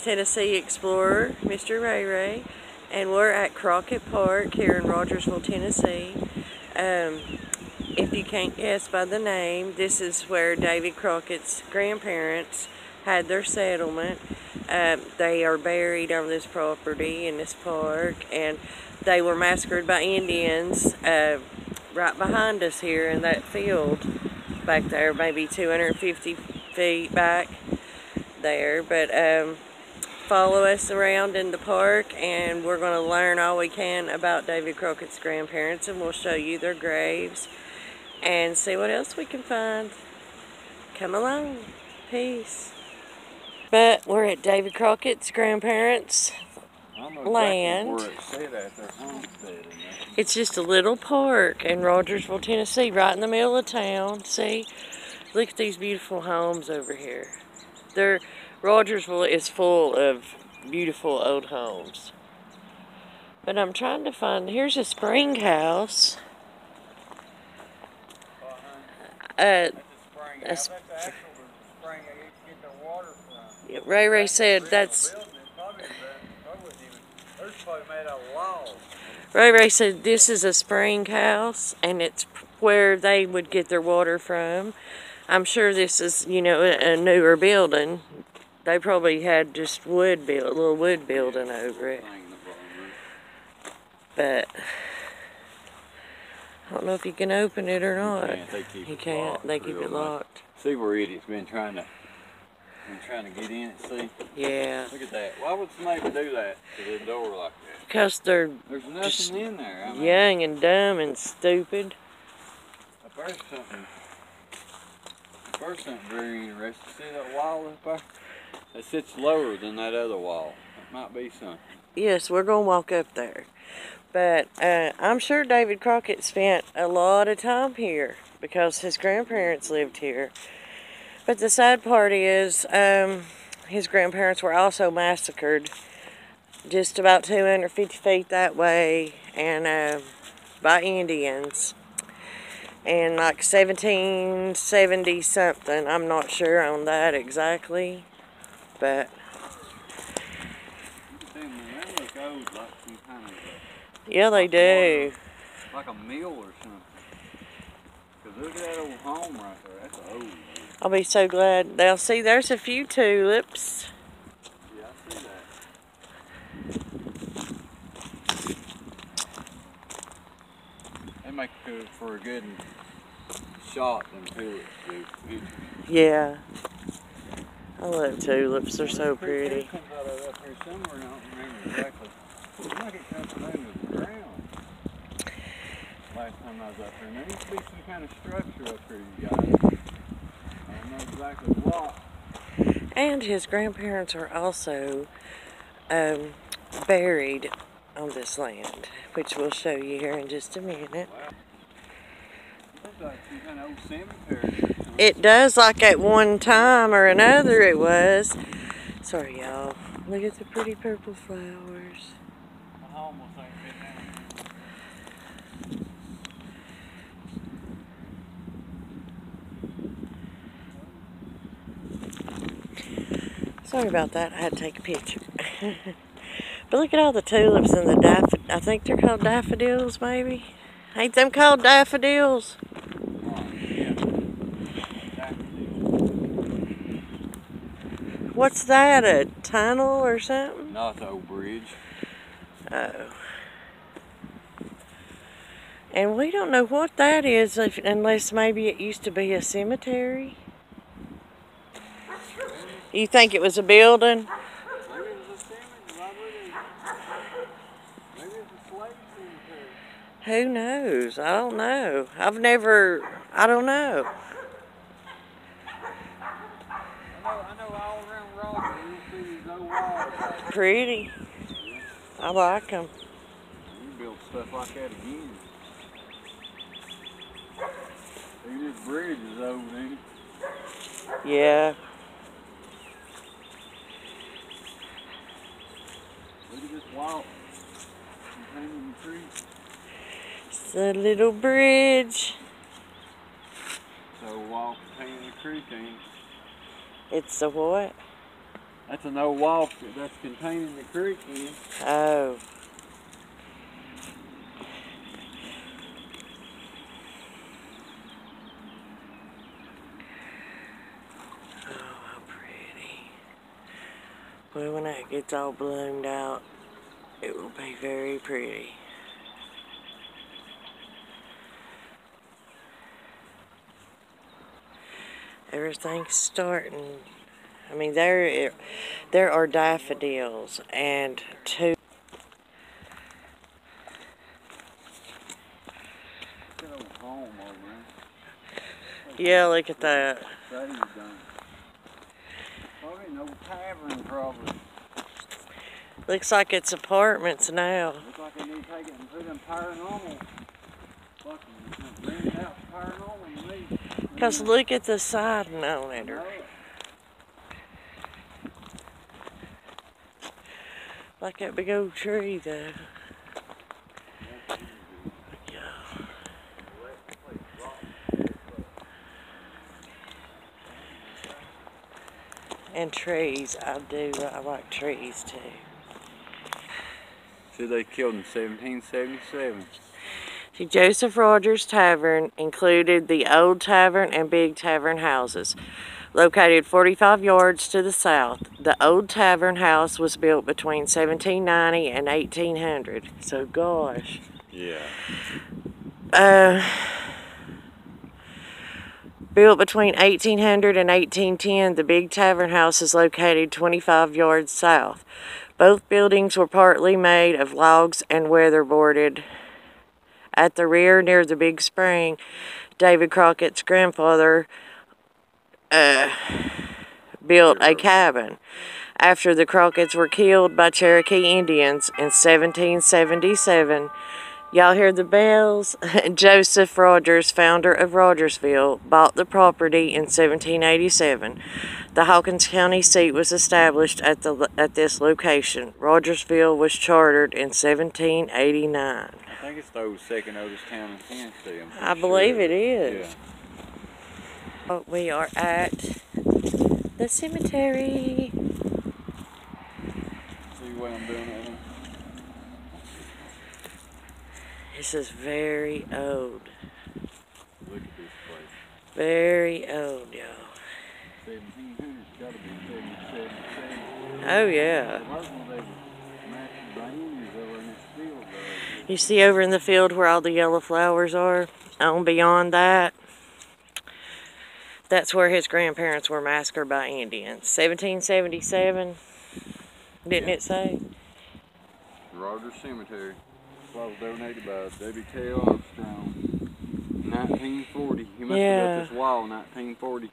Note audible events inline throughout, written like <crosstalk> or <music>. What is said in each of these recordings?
Tennessee Explorer, Mr. Ray Ray, and we're at Crockett Park here in Rogersville, Tennessee. Um, if you can't guess by the name, this is where David Crockett's grandparents had their settlement. Um, they are buried on this property in this park, and they were massacred by Indians uh, right behind us here in that field back there, maybe 250 feet back there. But um, follow us around in the park, and we're going to learn all we can about David Crockett's grandparents, and we'll show you their graves and see what else we can find. Come along. Peace. But we're at David Crockett's grandparents' land. It's just a little park in Rogersville, Tennessee, right in the middle of town. See? Look at these beautiful homes over here. They're, Rogersville is full of beautiful old homes. But I'm trying to find, here's a spring house. Uh, a, Ray Ray said that's. Ray Ray said this is a spring house and it's where they would get their water from. I'm sure this is, you know, a newer building. They probably had just wood built, a little wood building over it. But I don't know if you can open it or not. You can't. They keep, it, locked they keep it locked. See where idiot's been trying to been trying to get in see? Yeah. Look at that. Why would somebody do that to the door like that? Because they're There's nothing in there. I mean, young and dumb and stupid. First something. First something very interesting. See that wall up there? It sits lower than that other wall. It might be something. Yes, we're going to walk up there. But uh, I'm sure David Crockett spent a lot of time here because his grandparents lived here. But the sad part is um, his grandparents were also massacred just about 250 feet that way and uh, by Indians in like 1770 something. I'm not sure on that exactly, but yeah, they do. Like a mill or something. Cause look at that old home right there. That's old. I'll be so glad. They'll see there's a few tulips. Yeah, I see that. They make for a good shot, them tulips, dude. Yeah. I love tulips. They're so pretty. comes out of up here somewhere, and I don't remember exactly. It's like it comes from under the ground. Last time I was up here. There used to be some kind of structure up here, you guys. And his grandparents are also um, buried on this land, which we'll show you here in just a minute. It does like at one time or another it was. Sorry y'all. Look at the pretty purple flowers. Sorry about that. I had to take a picture. <laughs> but look at all the tulips and the daffodils. I think they're called daffodils, maybe. Ain't them called daffodils? What's that, a tunnel or something? Not the old bridge. Oh. And we don't know what that is if, unless maybe it used to be a cemetery. You think it was a building? Who knows? I don't know. I've never, I don't know. Pretty. I like them. You build stuff like that again. this bridge is old, ain't it? Yeah. It's a little bridge. So walk containing the creek ain't It's a what? That's an old wall that's containing the creek in. Oh. Oh, how pretty. Well, when that gets all bloomed out, it will be very pretty. Everything's starting. I mean, there, there are daffodils and two. Yeah, look at that. Looks like it's apartments now. Looks like they need to take it and put paranormal. Fucking out paranormal. Cause look at the siding on it. Know or- it. Like that big old tree though. Yeah. And trees, I do. I like trees too. See, they killed in 1777. See, Joseph Rogers Tavern included the Old Tavern and Big Tavern houses. Located 45 yards to the south, the Old Tavern house was built between 1790 and 1800. So, gosh. Yeah. Uh, built between 1800 and 1810, the Big Tavern House is located 25 yards south. Both buildings were partly made of logs and weatherboarded. At the rear, near the big spring, David Crockett's grandfather uh, built a cabin. After the Crockett's were killed by Cherokee Indians in 1777, Y'all hear the bells? <laughs> Joseph Rogers, founder of Rogersville, bought the property in 1787. The Hawkins County seat was established at the at this location. Rogersville was chartered in 1789. I think it's the old second oldest town in Tennessee. I believe sure. it is. Yeah. Oh, We are at the cemetery. See what I'm doing at home? This is very old. Look at this place. Very old, y'all. 1700's got to be 1777. Oh, yeah. Martin, they were mastered by Indians over in this field, though. You see over in the field where all the yellow flowers are? On beyond that, that's where his grandparents were massacred by Indians. 1777, didn't it say? Rogers Cemetery. Well, donated by Debbie K. Armstrong. 1940. He must Yeah. have built this wall in 1940.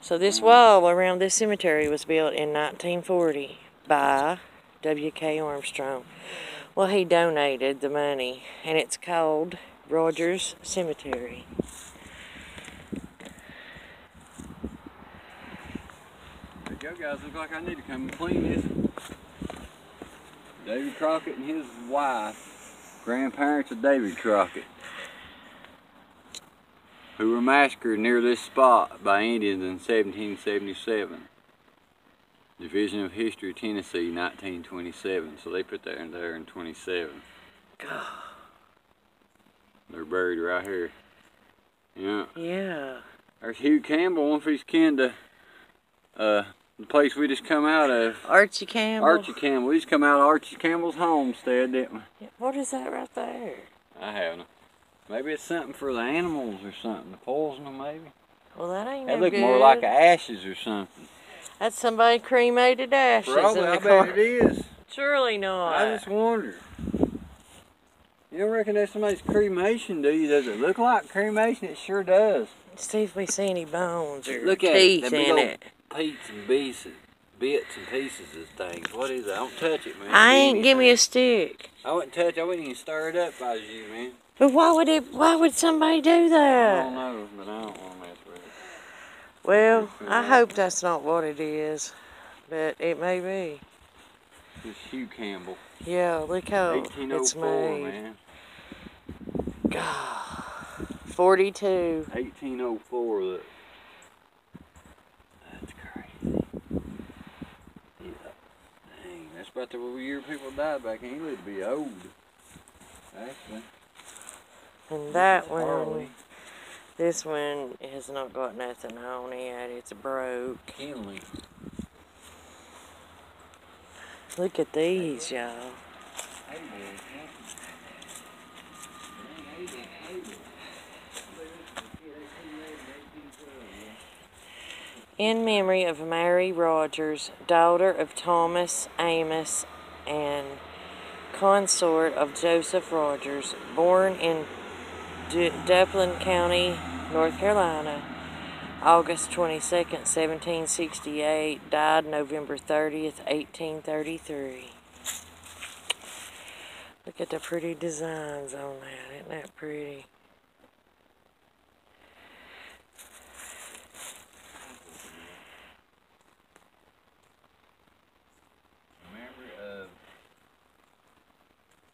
So this wall around this cemetery was built in 1940 by W.K. Armstrong. Well, he donated the money, and it's called Rogers Cemetery. There you go, guys. Look like I need to come and clean this. David Crockett and his wife, grandparents of David Crockett, who were massacred near this spot by Indians in 1777. Division of History, Tennessee, 1927. So they put that in there in 27. God. They're buried right here. Yeah. Yeah. There's Hugh Campbell, one of his kin to uh, the place we just come out of. Archie Campbell. Archie Campbell. We just come out of Archie Campbell's homestead, didn't we? What is that right there? I haven't. Maybe it's something for the animals or something. To poison them, maybe. Well, that ain't That no look good. more like ashes or something. That's somebody cremated ashes Probably, in I the bet car. it is. Surely not. I just wonder. You don't reckon that's somebody's cremation, do you? Does it look like cremation? It sure does. See if we see any bones or Look at it, teeth them in it. Bits and pieces, bits and pieces of things. What is that? Don't touch it, man. I ain't give me a stick. I wouldn't touch. I wouldn't even stir it up if I was you, man. But why would it? Why would somebody do that? I don't know, but I don't want to mess with it. Well, I hope that's not what it is, but it may be. This Hugh Campbell, Yeah, look how it's oh made. man. God, forty-two. 1804. Look. That's crazy. About the year people died back. He lived to be old. Actually. And that one, Harley. this one has not got nothing on it. It's broke. Kinley. Look at these, y'all. Hey, In memory of Mary Rogers, daughter of Thomas Amos and consort of Joseph Rogers, born in Du- Duplin County, North Carolina, August 22nd, 1768, died November 30th, 1833. Look at the pretty designs on that. Isn't that pretty? Remember, uh,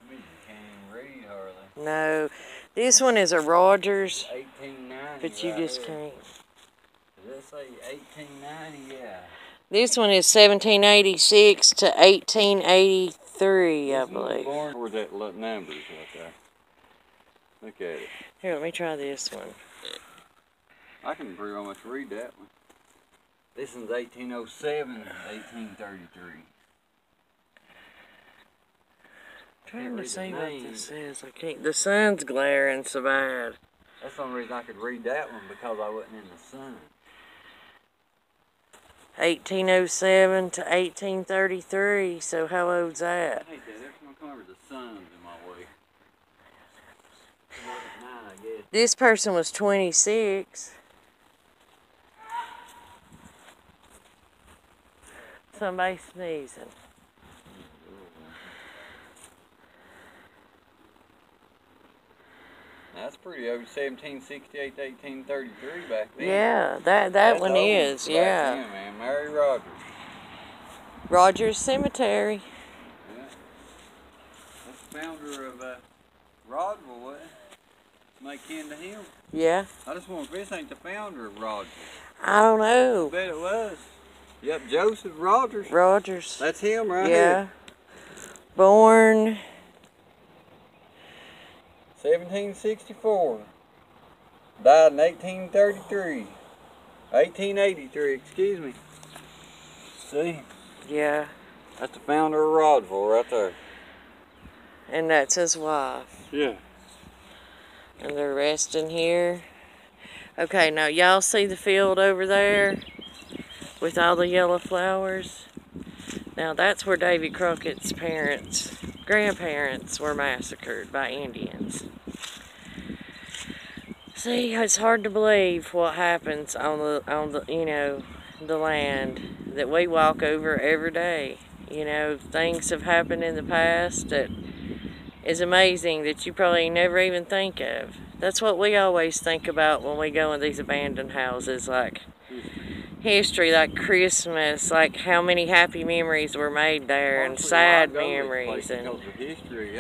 I mean, you can't even read hardly. No, this one is a Rogers, 1890. but you right just here. can't. That say 1890? Yeah. This one is 1786 to 1883, I This believe. Where's that numbers right there? Look at it. Here, let me try this one. I can pretty much read that one. This one's 1807, 1833. Trying to see what name. this says. I can't. The sun's glaring so bad. That's the only reason I could read that one because I wasn't in the sun. 1807 to 1833. So how old's that? I hate that. Every time I come over, the sun's in my way. Come on at nine. This person was 26. Somebody sneezing. That's pretty old. 1768 to 1833 back then. Yeah, that that That's one is. Yeah. then, man. Mary Rogers. Rogers Cemetery. Yeah. That's the founder of uh, Rodwell, wasn't it? Make kin to him. Yeah. I just wonder if this ain't the founder of Rogers. I don't know. I bet it was. Yep, Joseph Rogers. Rogers. That's him right yeah. here. Born 1764. Died in 1833. 1883, excuse me. See? yeah, That's the founder of Rodville right there. and that's his wife. Yeah. And they're resting here. Okay, now y'all see the field over there with all the yellow flowers? Now that's where Davy Crockett's parents, grandparents were massacred by Indians. See, it's hard to believe what happens on the on the you know the land that we walk over every day. You know, things have happened in the past that is amazing that you probably never even think of. That's what we always think about when we go in these abandoned houses, like history, like Christmas, like how many happy memories were made there, and sad go to this place memories, and Because of history.